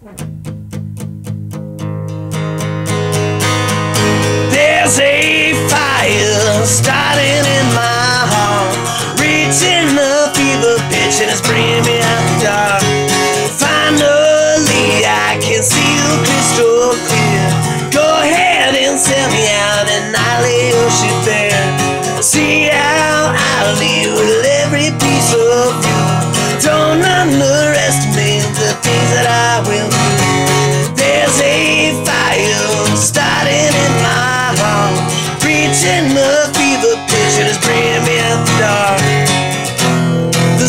There's a fire starting in my heart, reaching the fever pitch and it's bringing me out the dark. Finally, I can see you crystal clear. Go ahead and sell me out and I'll lay your shit there. See how I leave with every piece of you. Don't underestimate the things that I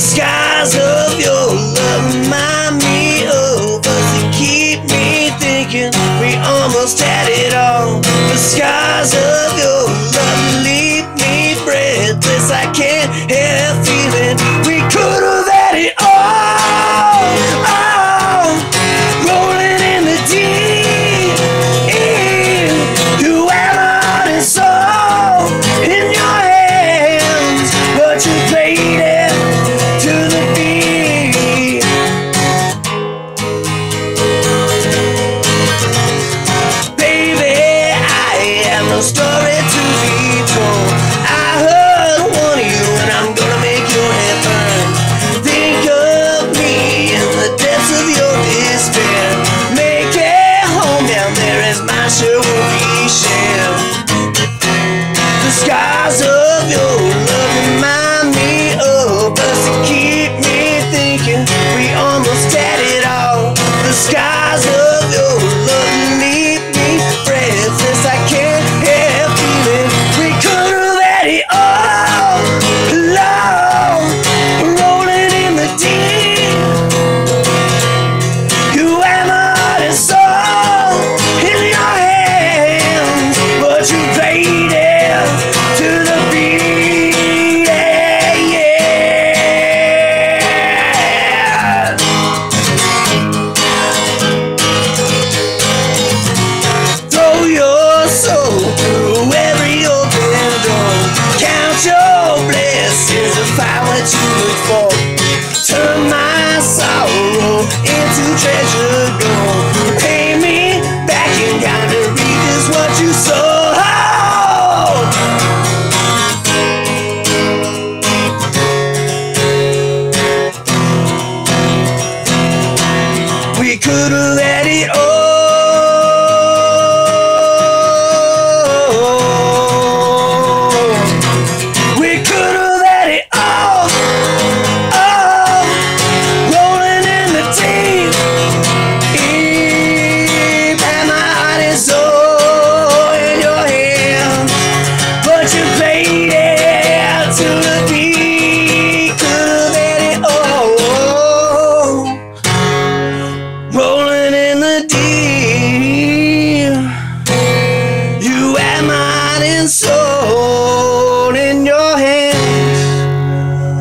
skies of your love remind me of us and keep me thinking we almost had it all. The skies of your love leave me breathless. I can't. could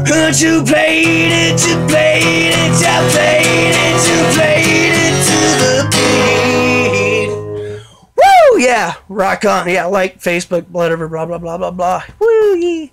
But you played it, you played it, you played it, you played it to the beat. Woo! Yeah, rock on. Yeah, like Facebook, whatever, blah, blah, blah, blah, blah. Woo!